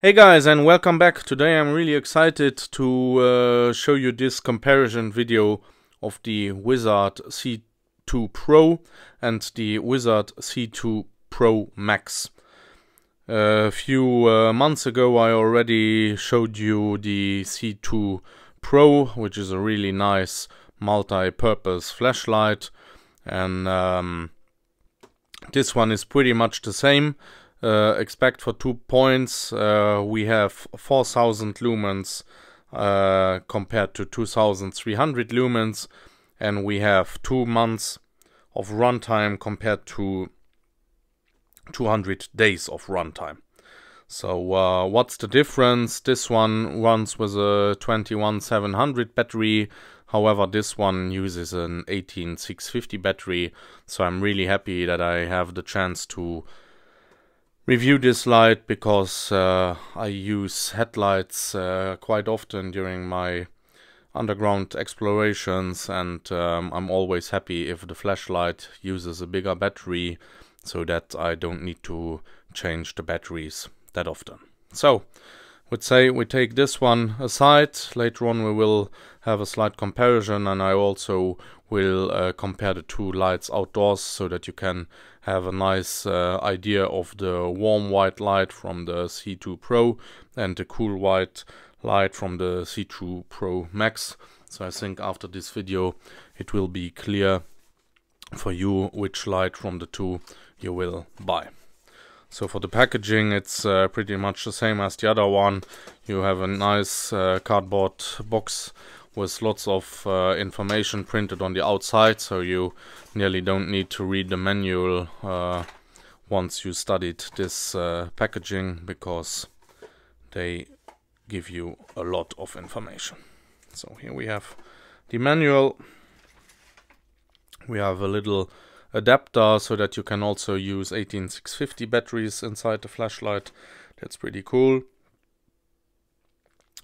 Hey guys and welcome back. Today I'm really excited to uh, show you this comparison video of the Wizard C2 Pro and the Wizard C2 Pro Max. A few uh, months ago I already showed you the C2 Pro which is a really nice multi-purpose flashlight and um, this one is pretty much the same expect for two points. Uh, we have 4000 lumens uh, compared to 2300 lumens. And we have two months of runtime compared to 200 days of runtime. So uh, what's the difference? This one runs with a 21700 battery. However this one uses an 18650 battery. So i'm really happy that i have the chance to review this light because uh, I use headlights uh, quite often during my underground explorations and um, I'm always happy if the flashlight uses a bigger battery so that I don't need to change the batteries that often. So, would say we take this one aside. Later on we will have a slight comparison and I also will uh, compare the two lights outdoors so that you can have a nice uh, idea of the warm white light from the C2 Pro and the cool white light from the C2 Pro Max. So I think after this video it will be clear for you which light from the two you will buy. So for the packaging it's uh, pretty much the same as the other one. You have a nice uh, cardboard box with lots of uh, information printed on the outside so you nearly don't need to read the manual uh, once you studied this uh, packaging because they give you a lot of information. So here we have the manual. We have a little adapter so that you can also use 18650 batteries inside the flashlight. That's pretty cool.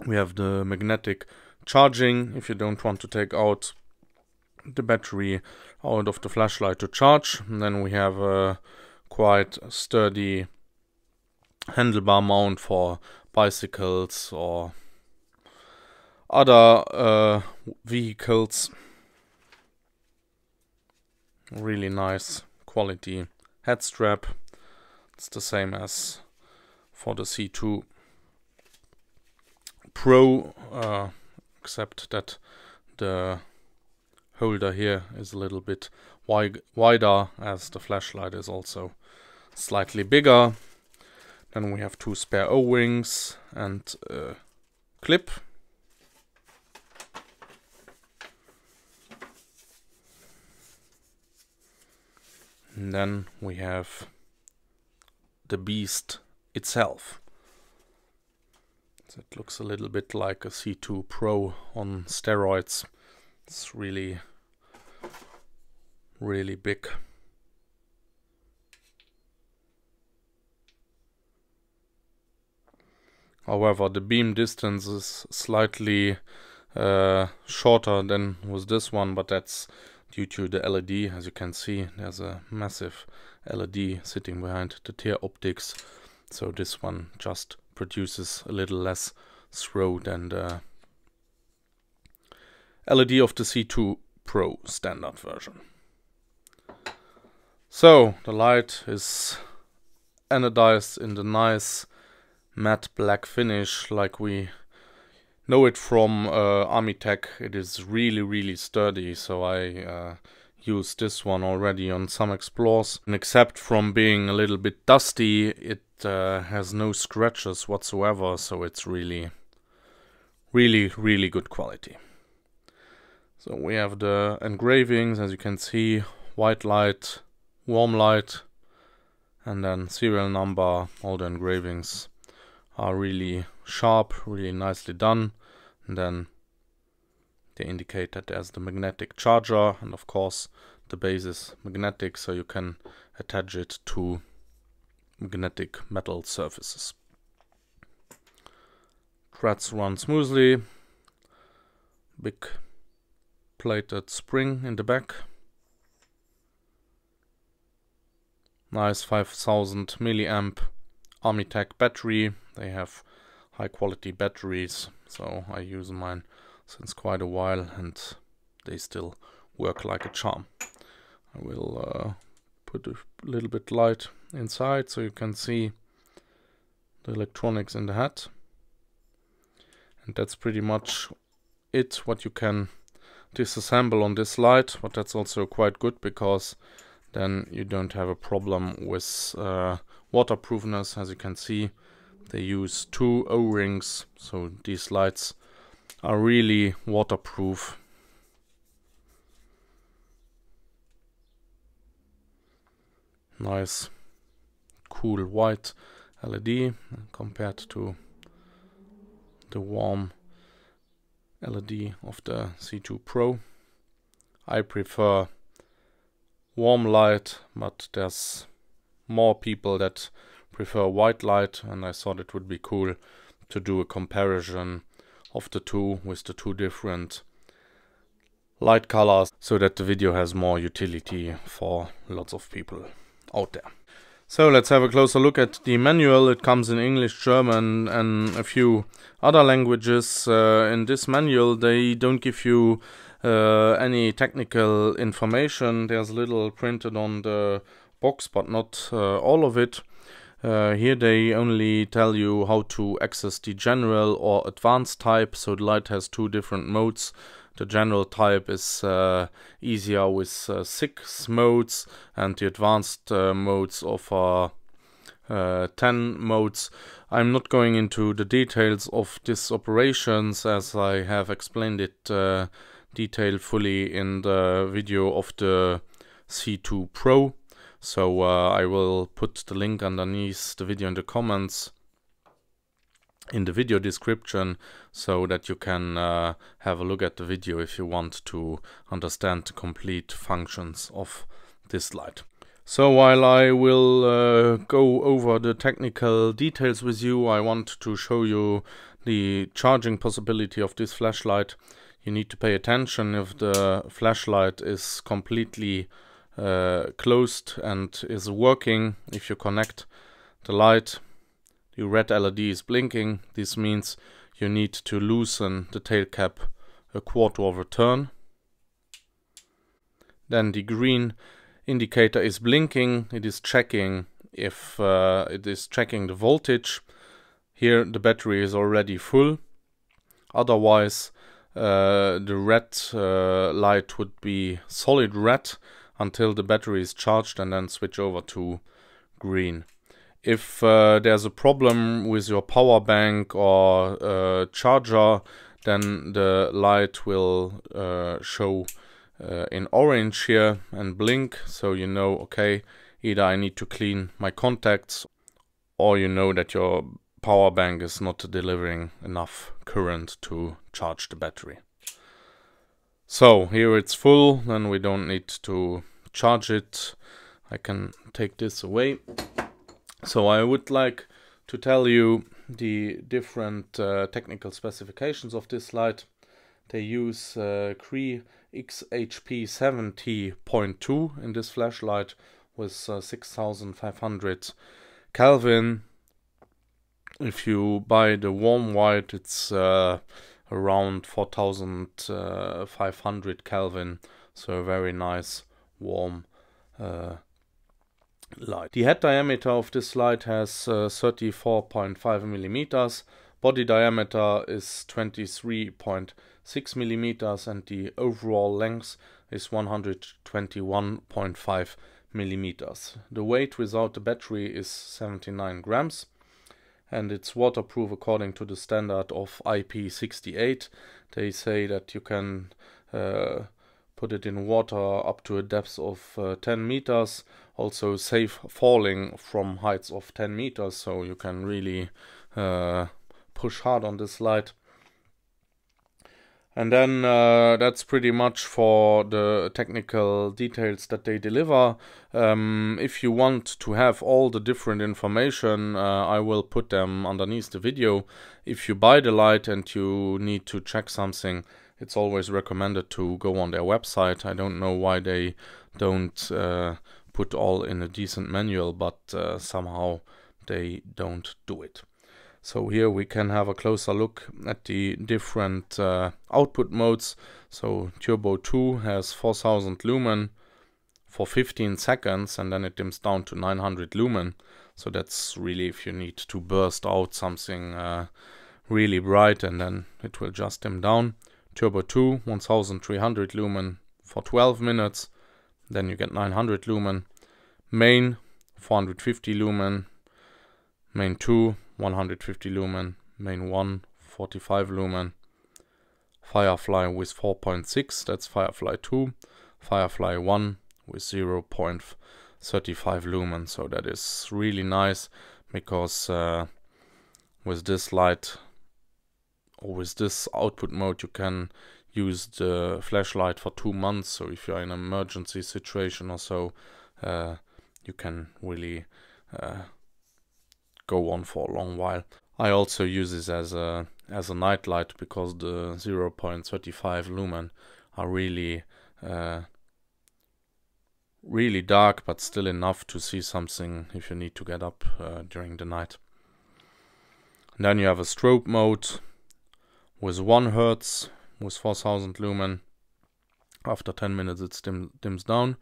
We have the magnetic charging if you don't want to take out the battery out of the flashlight to charge. And then we have a quite sturdy handlebar mount for bicycles or other uh, vehicles. Really nice quality head strap. It's the same as for the C2 Pro. Uh, except that the holder here is a little bit wide, wider as the flashlight is also slightly bigger. Then we have two spare O-rings and a clip. And then we have the beast itself. It looks a little bit like a C2 Pro on steroids. It's really, really big. However, the beam distance is slightly uh, shorter than with this one, but that's due to the LED. As you can see, there's a massive LED sitting behind the TIR optics. So this one just produces a little less throw than the LED of the C2 Pro standard version. So the light is anodized in the nice matte black finish like we know it from uh, Armytek. It is really really sturdy so I uh, used this one already on some explores and except from being a little bit dusty it uh, has no scratches whatsoever, so it's really, really, really good quality. So we have the engravings, as you can see, white light, warm light, and then serial number. All the engravings are really sharp, really nicely done. And then they indicate that there's the magnetic charger, and of course the base is magnetic, so you can attach it to magnetic metal surfaces. Threads run smoothly. Big plated spring in the back. Nice 5000 milliamp Armytek battery. They have high quality batteries, so I use mine since quite a while and they still work like a charm. I will uh, put a little bit light inside so you can see the electronics in the hat. And that's pretty much it what you can disassemble on this light, but that's also quite good because then you don't have a problem with uh, waterproofness. As you can see, they use two O-rings, so these lights are really waterproof. Nice, cool white LED compared to the warm LED of the C2 Pro. I prefer warm light, but there's more people that prefer white light and I thought it would be cool to do a comparison of the two with the two different light colors so that the video has more utility for lots of people out there. So let's have a closer look at the manual. It comes in English, German and a few other languages. Uh, in this manual they don't give you uh, any technical information. There's little printed on the box but not uh, all of it. Uh, here they only tell you how to access the general or advanced type. So the light has two different modes. The general type is uh, easier with uh, six modes and the advanced uh, modes offer uh, 10 modes. I'm not going into the details of these operations as I have explained it uh, detailed fully in the video of the C2 Pro. So uh, I will put the link underneath the video in the comments in the video description so that you can uh, have a look at the video if you want to understand the complete functions of this light. So while I will uh, go over the technical details with you, I want to show you the charging possibility of this flashlight. You need to pay attention if the flashlight is completely uh, closed and is working. If you connect the light the red LED is blinking. This means you need to loosen the tail cap a quarter of a turn. Then the green indicator is blinking. It is checking if uh, it is checking the voltage. Here the battery is already full. Otherwise uh, the red uh, light would be solid red until the battery is charged and then switch over to green if uh, there's a problem with your power bank or uh, charger, then the light will uh, show uh, in orange here and blink. So you know, okay, either I need to clean my contacts or you know that your power bank is not delivering enough current to charge the battery. So here it's full, then we don't need to charge it. I can take this away. So I would like to tell you the different uh, technical specifications of this light. They use uh, Cree XHP 70.2 in this flashlight with uh, 6500 Kelvin. If you buy the warm white, it's uh, around 4500 Kelvin, so a very nice warm uh, light. The head diameter of this light has uh, 34.5 millimeters, body diameter is 23.6 millimeters and the overall length is 121.5 millimeters. The weight without the battery is 79 grams and it's waterproof according to the standard of IP68. They say that you can uh, put it in water up to a depth of uh, 10 meters also safe falling from heights of 10 meters so you can really uh, push hard on this light and then uh, that's pretty much for the technical details that they deliver. Um, if you want to have all the different information, uh, I will put them underneath the video. If you buy the light and you need to check something, it's always recommended to go on their website. I don't know why they don't uh, put all in a decent manual, but uh, somehow they don't do it. So here we can have a closer look at the different uh, output modes. So Turbo 2 has 4000 lumen for 15 seconds and then it dims down to 900 lumen. So that's really if you need to burst out something uh, really bright and then it will just dim down. Turbo 2 1300 lumen for 12 minutes. Then you get 900 lumen. Main 450 lumen. Main 2 150 lumen, main 1 45 lumen, Firefly with 4.6, that's Firefly 2, Firefly 1 with 0.35 lumen, so that is really nice because uh, with this light or with this output mode you can use the flashlight for two months. So if you're in an emergency situation or so uh, you can really uh, go on for a long while. I also use this as a as a night light because the 0.35 lumen are really uh, really dark but still enough to see something if you need to get up uh, during the night. And then you have a strobe mode with 1 hertz with 4000 lumen. After 10 minutes it dim dims down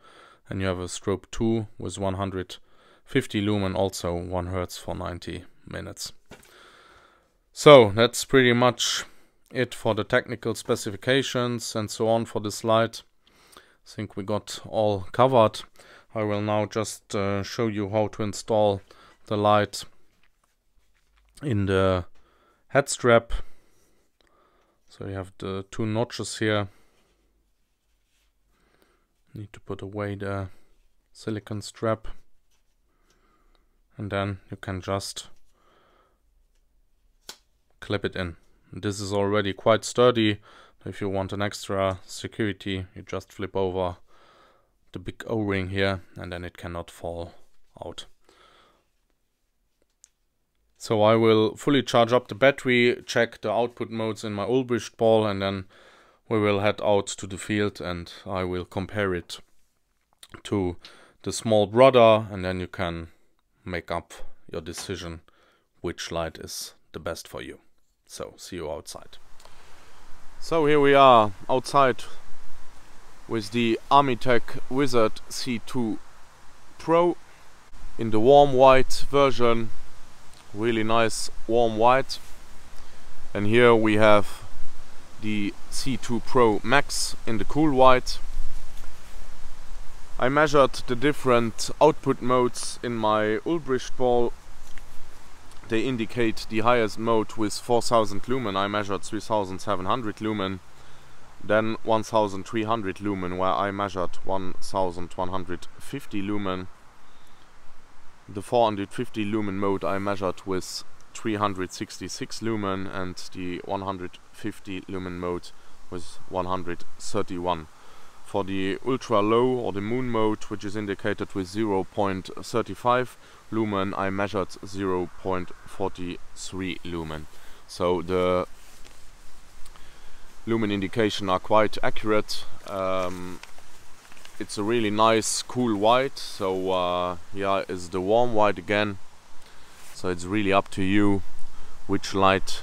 and you have a strobe 2 with 100 50 lumen also 1 hertz for 90 minutes. So that's pretty much it for the technical specifications and so on for this light. I think we got all covered. I will now just uh, show you how to install the light in the head strap. So you have the two notches here. Need to put away the silicon strap and then you can just clip it in. This is already quite sturdy. If you want an extra security, you just flip over the big O-ring here and then it cannot fall out. So I will fully charge up the battery, check the output modes in my Ulbricht ball and then we will head out to the field and I will compare it to the small brother and then you can make up your decision which light is the best for you. So, see you outside. So here we are outside with the Armytek Wizard C2 Pro in the warm white version. Really nice warm white. And here we have the C2 Pro Max in the cool white. I measured the different output modes in my Ulbricht ball. They indicate the highest mode with 4000 lumen. I measured 3700 lumen. Then 1300 lumen where I measured 1150 lumen. The 450 lumen mode I measured with 366 lumen and the 150 lumen mode with 131 for the ultra low or the moon mode which is indicated with 0.35 lumen. I measured 0.43 lumen. So the lumen indication are quite accurate. Um, it's a really nice cool white. So uh, yeah is the warm white again. So it's really up to you which light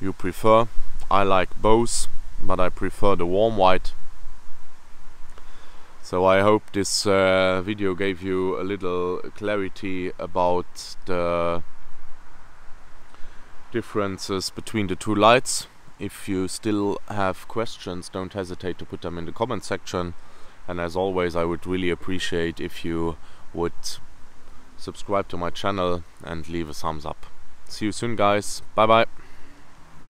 you prefer. I like both but I prefer the warm white. So I hope this uh, video gave you a little clarity about the differences between the two lights. If you still have questions don't hesitate to put them in the comment section. And as always I would really appreciate if you would subscribe to my channel and leave a thumbs up. See you soon guys. Bye bye